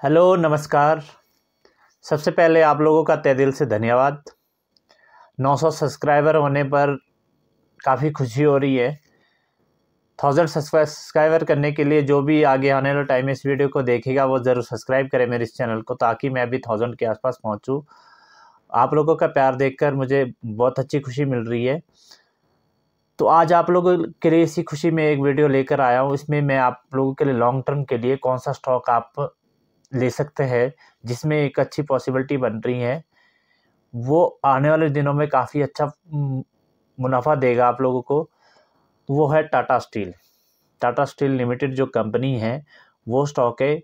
Hello, नमस्कार। सबसे पहले आप लोगों का तय दिल से धन्यवाद। 900 सब्सक्राइबर होने पर काफ़ी खुशी हो रही है। थाउज़ेंड सब्सक्राइबर करने के लिए जो भी आगे आने वाला टाइम इस वीडियो को देखेगा, वो ज़रूर सब्सक्राइब करे मेरे इस चैनल को, ताकि मैं भी थाउज़ेंड के आसपास पहुंचूं। आप लोगों का प्यार देखकर मुझे बहुत अच्छी खुशी मिल रही है। तो आज आप लोगों के लिए इसी खुशी में एक वीडियो लेकर आया हूँ। इसमें मैं आप लोगों के लिए लॉन्ग टर्म के लिए कौन सा स्टॉक आप ले सकते हैं, जिसमें एक अच्छी पॉसिबिलिटी बन रही है। वो आने वाले दिनों में काफ़ी अच्छा मुनाफा देगा आप लोगों को। वो है Tata Steel. Tata Steel Limited जो कंपनी है, वो स्टॉक है।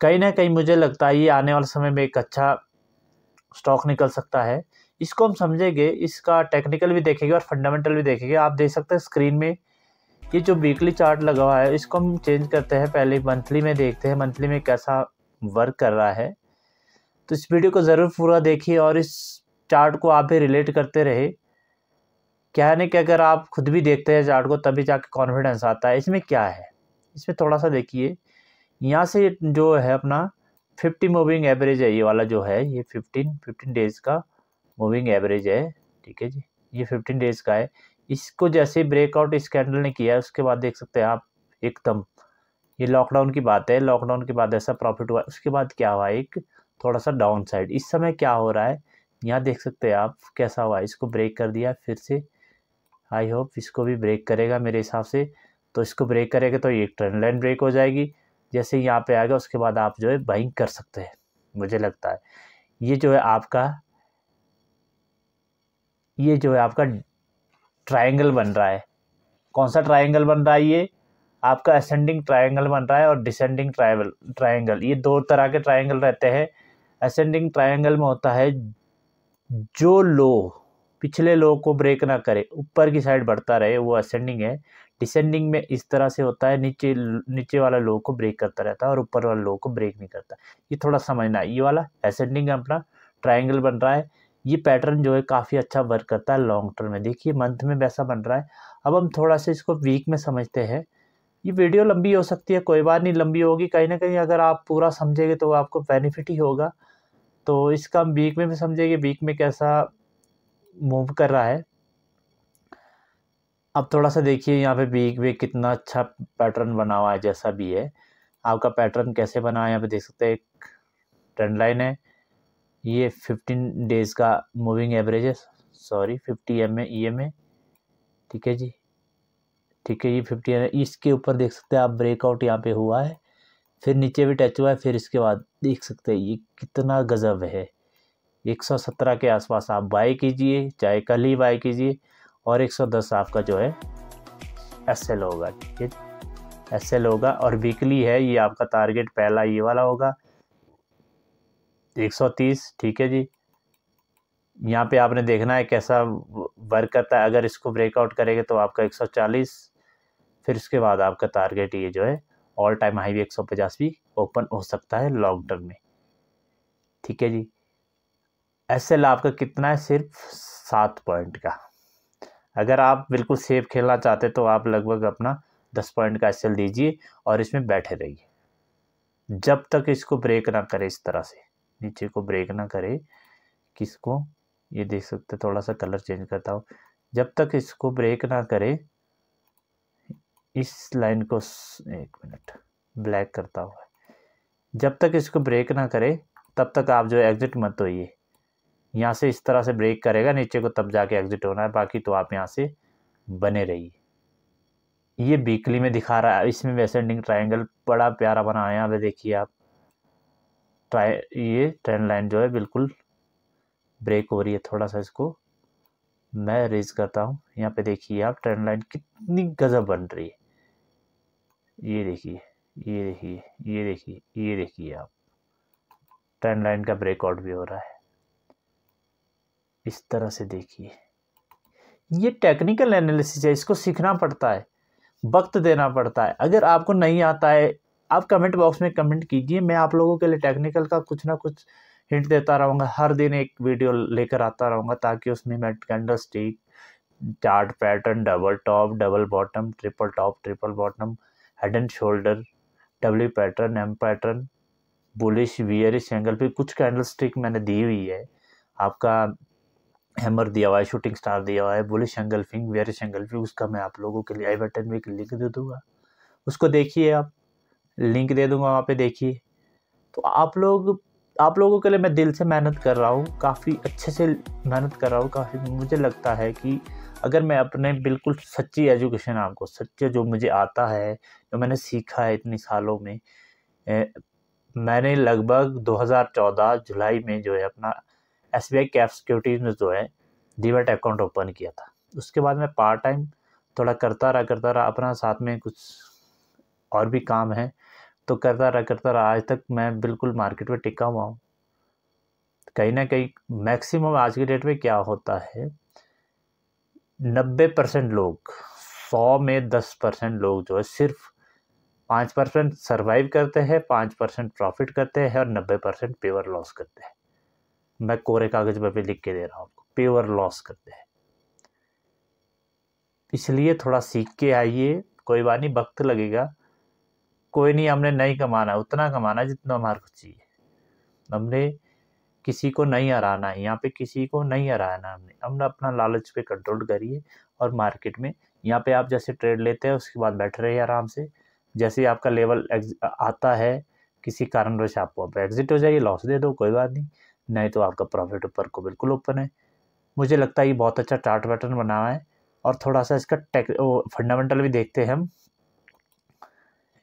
कहीं ना कहीं मुझे लगता है ये आने वाले समय में एक अच्छा स्टॉक निकल सकता है। इसको हम समझेंगे, इसका टेक्निकल भी देखेंगे और फंडामेंटल भी देखेंगे। आप देख सकते हैं स्क्रीन में, ये जो वीकली चार्ट लगा हुआ है, इसको हम चेंज करते हैं पहले मंथली में देखते हैं मंथली में कैसा वर्क कर रहा है। तो इस वीडियो को ज़रूर पूरा देखिए और इस चार्ट को आप भी रिलेट करते रहे क्या है ना कि अगर आप खुद भी देखते हैं चार्ट को, तभी जाके कॉन्फिडेंस आता है। इसमें क्या है? इसमें थोड़ा सा देखिए। यहाँ से जो है अपना फिफ्टी मूविंग एवरेज है, ये वाला जो है, ये फिफ्टीन फिफ्टीन डेज़ का मूविंग एवरेज है। ठीक है जी? ये फिफ्टीन डेज़ का है। इसको जैसे ब्रेकआउट इस कैंडल ने किया, उसके बाद देख सकते हैं आप, एकदम ये लॉकडाउन की बात है। लॉकडाउन के बाद ऐसा प्रॉफिट हुआ। उसके बाद क्या हुआ? एक थोड़ा सा डाउन साइड इस समय क्या हो रहा है? यहाँ देख सकते हैं आप कैसा हुआ। इसको ब्रेक कर दिया, फिर से आई होप इसको भी ब्रेक करेगा मेरे हिसाब से। तो इसको ब्रेक करेगा तो ये ट्रेंड लाइन ब्रेक हो जाएगी। जैसे यहाँ पे आएगा उसके बाद आप जो है बाइंग कर सकते हैं, मुझे लगता है। ये जो है आपका, ये जो है आपका ट्रायंगल बन रहा है। कौन सा ट्रायंगल बन रहा है ये? आपका असेंडिंग ट्रायंगल बन रहा है और डिसेंडिंग ट्रायवल ट्रायंगल ये दो तरह के ट्रायंगल रहते हैं। असेंडिंग ट्रायंगल में होता है जो लो, पिछले लो को ब्रेक ना करे, ऊपर की साइड बढ़ता रहे, वो असेंडिंग है। डिसेंडिंग में इस तरह से होता है, नीचे नीचे वाला लो को ब्रेक करता रहता है और ऊपर वाला लो को ब्रेक नहीं करता। ये थोड़ा समझना ये वाला असेंडिंग अपना ट्राइंगल बन रहा है। ये पैटर्न जो है, काफ़ी अच्छा वर्क करता है लॉन्ग टर्म में। देखिए मंथ में वैसा बन रहा है। अब हम थोड़ा सा इसको वीक में समझते हैं। ये वीडियो लंबी हो सकती है, कोई बात नहीं, लंबी होगी। कहीं ना कहीं अगर आप पूरा समझेंगे तो आपको बेनिफिट ही होगा। तो इसका हम वीक में भी समझेंगे वीक में कैसा मूव कर रहा है। अब थोड़ा सा देखिए, यहाँ पे वीक में कितना अच्छा पैटर्न बना हुआ है, जैसा भी है। आपका पैटर्न कैसे बना है, यहाँ पे देख सकते हैं, एक ट्रेंड लाइन है। ये फिफ्टीन डेज़ का मूविंग एवरेज है sorry fifty M M A ठीक है जी? ठीक है, ये फिफ्टी इसके ऊपर देख सकते हैं आप ब्रेकआउट यहाँ पे हुआ है। फिर नीचे भी टच हुआ है, फिर इसके बाद देख सकते हैं, ये कितना गज़ब है। 117 के आसपास आप बाई कीजिए, चाहे कल ही बाई कीजिए, और 110 आपका जो है एस एल होगा, ठीक है। एस एल होगा और वीकली है, ये आपका टारगेट पहला ये वाला होगा। 130 ठीक है जी। यहाँ पे आपने देखना है कैसा वर्क करता है। अगर इसको ब्रेकआउट करेंगे तो आपका 140 फिर उसके बाद आपका टारगेट ये जो है ऑल टाइम हाई भी एक सौ पचास भी ओपन हो सकता है लॉन्ग टर्म में। ठीक है जी? एस एल आपका कितना है? सिर्फ़ सात पॉइंट का। अगर आप बिल्कुल सेफ़ खेलना चाहते तो आप लगभग अपना दस पॉइंट का एस एल दीजिए और इसमें बैठे रहिए। जब तक इसको ब्रेक ना करे इस तरह से, नीचे को ब्रेक ना करे, किसको? ये देख सकते थोड़ा सा कलर चेंज करता हूँ। जब तक इसको ब्रेक ना करे इस लाइन को एक मिनट, ब्लैक करता हुआ जब तक इसको ब्रेक ना करे, तब तक आप जो एग्ज़िट मत होइए। यहाँ से इस तरह से ब्रेक करेगा, नीचे को तब जाके एग्ज़िट होना है, बाकी तो आप यहाँ से बने रहिए। ये बीकली में दिखा रहा है, इसमें वेसेंडिंग ट्रायंगल बड़ा प्यारा बना है देखिए आप। ट्राई ये ट्रेंड लाइन जो है, बिल्कुल ब्रेक हो रही है थोड़ा सा इसको। मैं रेज करता हूँ, यहाँ पे देखिए आप ट्रेंड लाइन कितनी गज़ब बन रही है। ये देखिए ये देखिए ये देखिए ये देखिए आप। ट्रेंड लाइन का ब्रेकआउट भी हो रहा है। इस तरह से देखिए। ये टेक्निकल एनालिसिस है, इसको सीखना पड़ता है, वक्त देना पड़ता है। अगर आपको नहीं आता है, आप कमेंट बॉक्स में कमेंट कीजिए, मैं आप लोगों के लिए टेक्निकल का कुछ ना कुछ हिंट देता रहूँगा। हर दिन एक वीडियो लेकर आता रहूँगा, ताकि उसमें मैं candle stick chart pattern double top double bottom triple top triple bottom head and shoulder W pattern M pattern bullish bearish angle पे कुछ कैंडल स्टिक मैंने दी हुई है। आपका हैमर दिया हुआ है शूटिंग स्टार दिया हुआ है बुलिश एंगल फिंग वियरिश एंगल फिंग उसका मैं आप लोगों के लिए आई बटन में एक लिंक दे दूँगा। उसको देखिए आप लिंक दे दूँगा वहाँ पे देखिए। तो आप लोग, आप लोगों के लिए मैं दिल से मेहनत कर रहा हूँ, काफ़ी अच्छे से मेहनत कर रहा हूँ, काफ़ी मुझे लगता है कि अगर मैं अपने बिल्कुल सच्ची एजुकेशन आपको सच्चे जो मुझे आता है जो मैंने सीखा है इतनी सालों में ए, मैंने लगभग 2014 जुलाई में जो है अपना S B I cap securities में जो है डीमेट अकाउंट ओपन किया था। उसके बाद मैं पार्ट टाइम थोड़ा करता रहा करता रहा अपना साथ में कुछ और भी काम है तो करता रहा करता रहा। आज तक मैं बिल्कुल मार्केट में टिका हुआ हूँ। कहीं ना कहीं मैक्सिमम आज की डेट में क्या होता है नब्बे परसेंट लोग, सौ में दस परसेंट लोग जो है सिर्फ़ पाँच परसेंट सर्वाइव करते हैं, पाँच परसेंट प्रॉफिट करते हैं और नब्बे परसेंट पेवर लॉस करते हैं। मैं कोरे कागज़ पर भी लिख के दे रहा हूँ आपको पेवर लॉस करते हैं। इसलिए थोड़ा सीख के आइए, कोई बात नहीं, वक्त लगेगा। कोई नहीं, हमने नहीं कमाना, उतना कमाना जितना हमारे को चाहिए। हमने किसी को नहीं हराना है, यहाँ पे किसी को नहीं हराना हमने। हमने अपना लालच पे कंट्रोल करिए और मार्केट में। यहाँ पे आप जैसे ट्रेड लेते हैं, उसके बाद बैठ रहे आराम से। जैसे आपका लेवल आता है, किसी कारणवश आप एग्जिट हो जाइए लॉस दे दो, कोई बात नहीं। नहीं तो आपका प्रॉफिट ऊपर को बिल्कुल ओपन है। मुझे लगता है ये बहुत अच्छा चार्ट पैटर्न बना हुआ है और थोड़ा सा इसका टेक फंडामेंटल भी देखते हैं हम।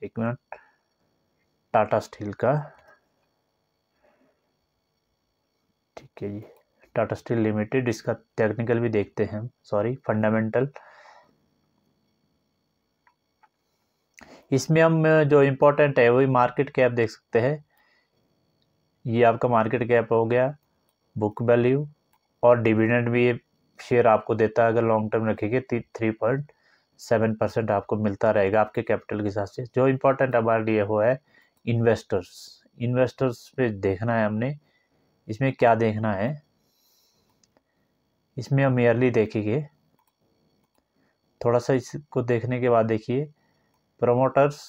एक मिनट टाटा स्टील का ठीक है जी। टाटा स्टील लिमिटेड, इसका टेक्निकल भी देखते हैं सॉरी फंडामेंटल इसमें हम जो इम्पोर्टेंट है, वही मार्केट कैप देख सकते हैं। ये आपका मार्केट कैप हो गया बुक वैल्यू और डिविडेंड भी ये शेयर आपको देता है, अगर लॉन्ग टर्म रखेंगे थ्री पॉइंट सेवन परसेंट आपको मिलता रहेगा आपके कैपिटल के हिसाब से। जो इम्पोर्टेंट हमारे लिए वो है इन्वेस्टर्स इन्वेस्टर्स पे देखना है हमने। इसमें क्या देखना है? इसमें हम ईयरली देखेंगे। थोड़ा सा इसको देखने के बाद देखिए। Promoters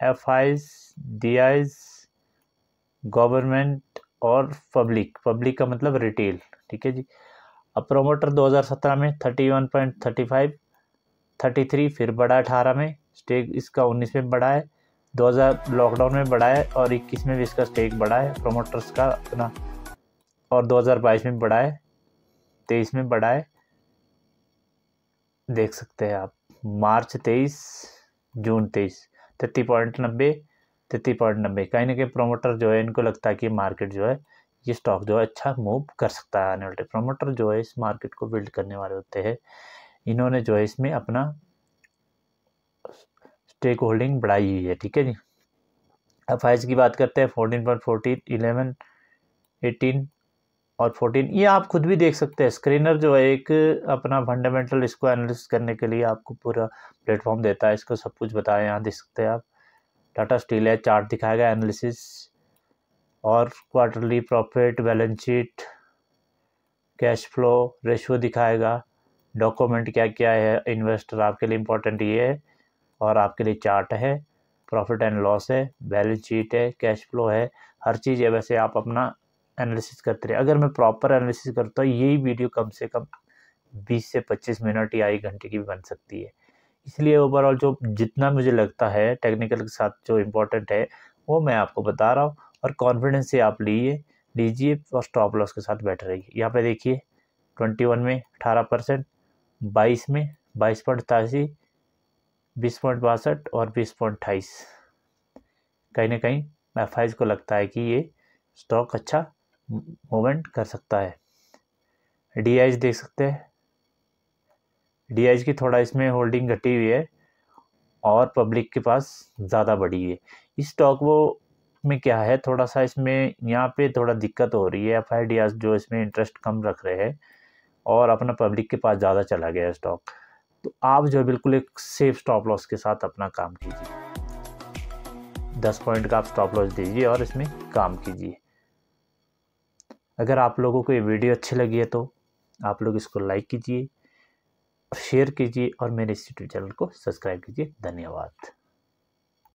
F Is D Is government और पब्लिक पब्लिक का मतलब रिटेल ठीक है जी? अब प्रोमोटर 2017 में 31.35 33 फिर बढ़ा अठारह में। स्टेक इसका 19 में बढ़ा है। 2000 लॉकडाउन में बढ़ा है और 21 में भी इसका स्टेक बढ़ा है। प्रोमोटर्स का अपना और 2022 में बढ़ा है, तेईस में बढ़ा है। देख सकते हैं आप, मार्च तेईस, जून तेईस, तैतीस पॉइंट नब्बे, तैतीस पॉइंट नब्बे। कहीं ना कहीं प्रोमोटर जो है, इनको लगता है कि मार्केट जो है, ये स्टॉक जो है अच्छा मूव कर सकता है आने वाले। प्रोमोटर जो है, इस मार्केट को बिल्ड करने वाले होते हैं। इन्होंने जो है, इसमें अपना स्टेक होल्डिंग बढ़ाई हुई है, ठीक है जी? एफ़ की बात करते हैं fourteen point fourteen eleven eighteen और फोर्टीन ये आप खुद भी देख सकते हैं। स्क्रीनर जो है, एक अपना फंडामेंटल इसको एनालिसिस करने के लिए आपको पूरा प्लेटफॉर्म देता है। इसको सब कुछ बताया यहाँ देख सकते हैं आप। टाटा स्टील है चार्ट दिखाएगा एनालिसिस और quarterly profit balance sheet cash flow ratio दिखाएगा डॉक्यूमेंट क्या क्या है? इन्वेस्टर आपके लिए इम्पोर्टेंट ये है। और आपके लिए चार्ट है। प्रॉफिट एंड लॉस है। बैलेंस शीट है। कैश फ्लो है। हर चीज़ है। वैसे आप अपना एनालिसिस करते रहे अगर मैं प्रॉपर एनालिसिस करता हूँ यही वीडियो कम से कम 20 से 25 मिनट या एक घंटे की भी बन सकती है। इसलिए ओवरऑल जो जितना मुझे लगता है टेक्निकल के साथ जो इम्पोर्टेंट है, वो मैं आपको बता रहा हूँ और कॉन्फिडेंस से आप लीजिए लीजिए और स्टॉप लॉस के साथ बैठे रहिए। यहाँ पे देखिए ट्वेंटी वन में अठारह परसेंट बाईस में बाईस पॉइंट अठासी बीस पॉइंट बासठ और बीस पॉइंट अट्ठाईस। कहीं ना कहीं एफ़ को लगता है कि ये स्टॉक अच्छा मूवमेंट कर सकता है। डी आईज देख सकते हैं। डी आईज की थोड़ा इसमें होल्डिंग घटी हुई है और पब्लिक के पास ज़्यादा बढ़ी हुई है। इस स्टॉक वो में क्या है? थोड़ा सा इसमें यहाँ पे थोड़ा दिक्कत हो रही है। एफ़ आई जो इसमें इंटरेस्ट कम रख रहे हैं और अपना पब्लिक के पास ज़्यादा चला गया स्टॉक तो आप जो बिल्कुल एक सेफ़ स्टॉप लॉस के साथ अपना काम कीजिए। दस पॉइंट का आप स्टॉप लॉस दीजिए और इसमें काम कीजिए। अगर आप लोगों को ये वीडियो अच्छी लगी है तो आप लोग इसको लाइक कीजिए, शेयर कीजिए और मेरे इस यूट्यूब चैनल को सब्सक्राइब कीजिए। धन्यवाद।